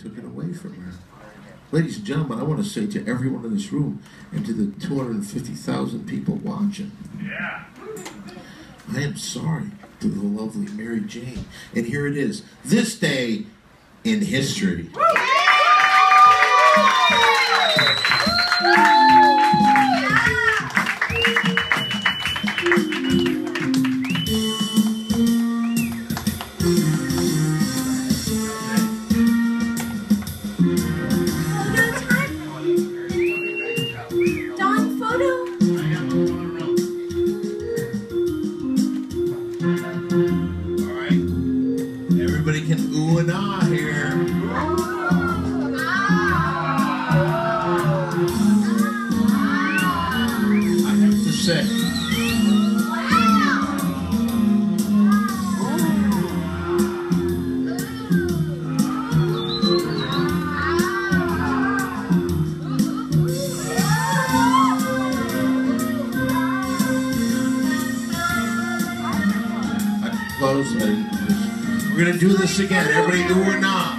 took it away from her. Ladies and gentlemen, I want to say to everyone in this room and to the 250,000 people watching, Yeah. I am sorry to the lovely Mary Jane. And here it is this day in history. Photo say. We're gonna do this again. Everybody ooh or ah.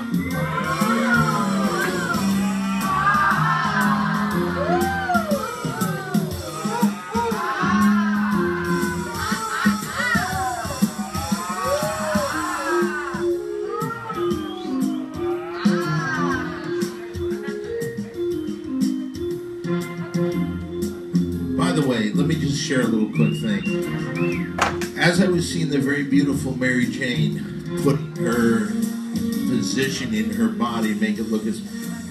The way, let me just share a little quick thing. As I was seeing the very beautiful Mary Jane put her position in her body, make it look as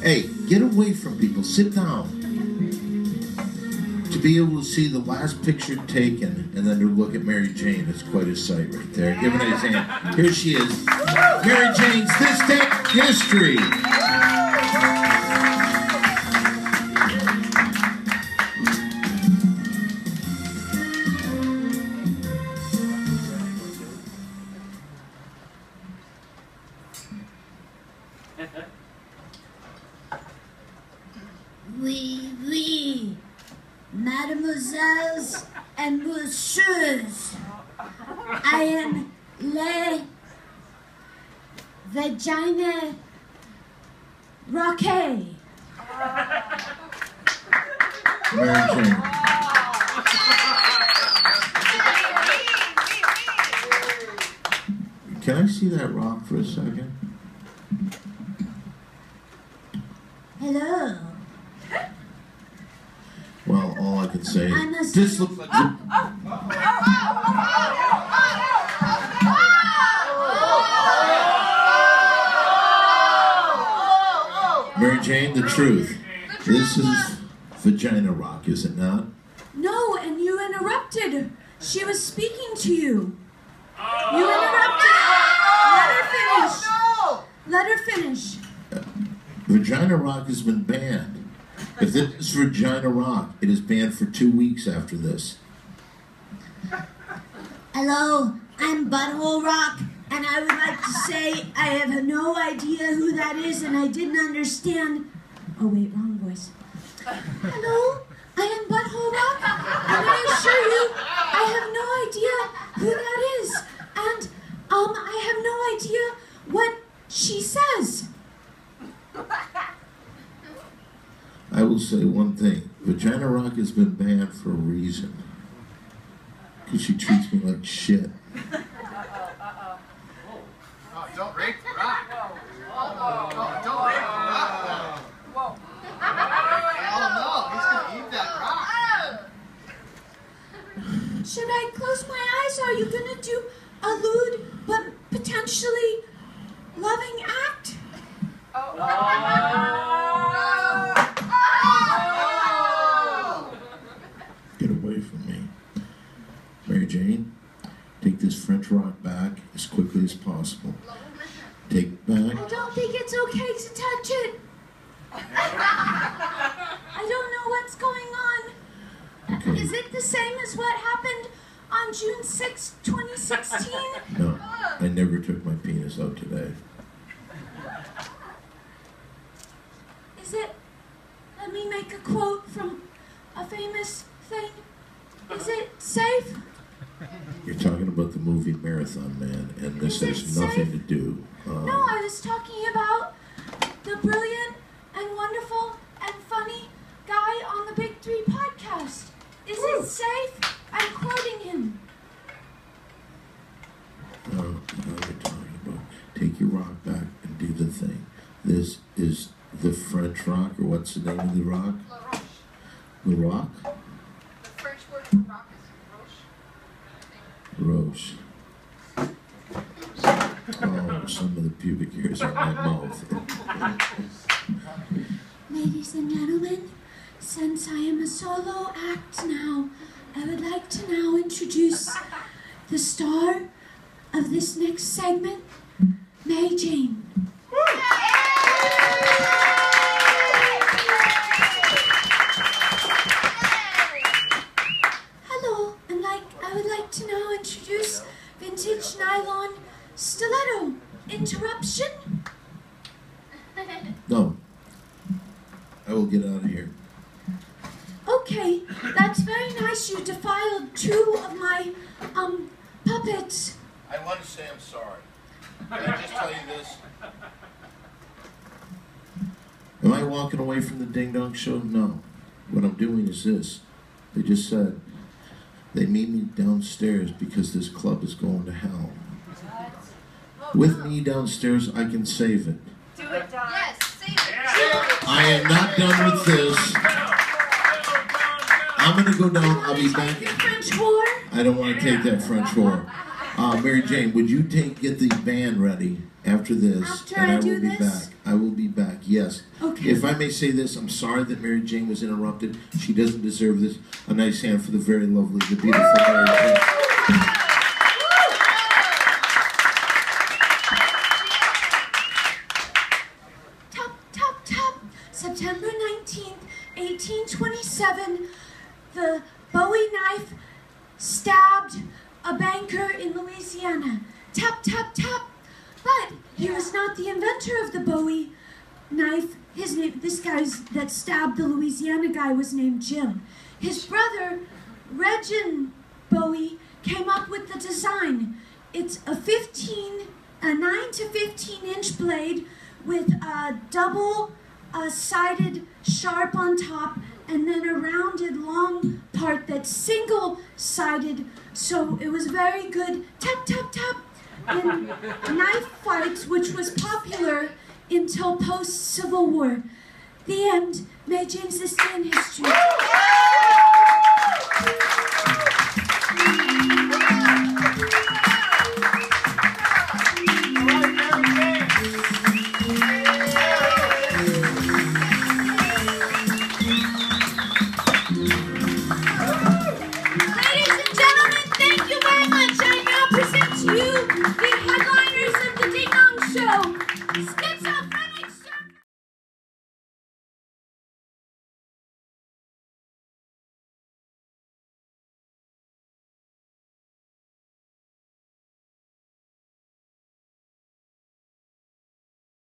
hey, get away from people, sit down. To be able to see the last picture taken and then to look at Mary Jane is quite a sight right there. Give it a hand. Here she is. Mary Jane's This Day History. Messieurs, I am Le Vagina Roque. Can I see that rock for a second? Hello. Well, all I can say is this looks like Mary Jane, the truth. This is vagina rock, is it not? No, and you interrupted. She was speaking to you. You interrupted. Let her finish. Let her finish. Uh, vagina rock has been banned. If this is vagina rock, it is banned for two weeks after this. Hello, I'm Butthole Rock, and I would like to say I have no idea who that is, and I didn't understand. Oh, wait, wrong voice. Hello, I am Butthole Rock, and I assure you, I have no idea who that is, and um, I have no idea what she says. I will say one thing. Vagina rock has been banned for a reason. Because she treats me like shit. Oh, don't rape the rock. Oh, don't rape the rock. Oh no, he's gonna eat that rock. Should I close my eyes? Are you gonna do a lewd but potentially loving act? Get away from me. Mary Jane, take this French rock back as quickly as possible. Take it back. I don't think it's okay to touch it. I don't know what's going on. Okay. Is it the same as what happened on June 6, 2016? No, I never took my penis out today. Is it? Let me make a quote from a famous thing. Is it safe? You're talking about the movie Marathon Man, and this Is has nothing safe? to do. Uh, No, I was talking about This is the French rock, or what's the name of the rock? The rock? The French word for rock is roche. Roche. Oh, some of the pubic hairs on my mouth. Ladies and gentlemen, since I am a solo act now, I would like to now introduce the star of this next segment, May Jane. Very. You defiled two of my um puppets. I want to say I'm sorry. Can I just tell you this? Am I walking away from the Ding Dong Show? No. What I'm doing is this. They just said they meet me downstairs because this club is going to hell. With me downstairs, I can save it. Do it, Don. Yes, save it. I am not done with this. I'm gonna go down. I'll be back. French whore. I don't want to take that French whore. Uh, Mary Jane, would you take get the band ready after this, After and I will be this? back. I will be back. Yes. Okay. If I may say this, I'm sorry that Mary Jane was interrupted. She doesn't deserve this. A nice hand for the very lovely, the beautiful Mary Jane. Tap, tap, tap. But he was not the inventor of the Bowie knife. His name, this guy's that stabbed the Louisiana guy was named Jim. His brother, Rezin Bowie, came up with the design. It's a 15, a 9 to 15 inch blade with a double uh, sided sharp on top and then a rounded long part that's single sided. So it was very good tap, tap, tap in knife fights, which was popular until post Civil War. The end. May James this day in history.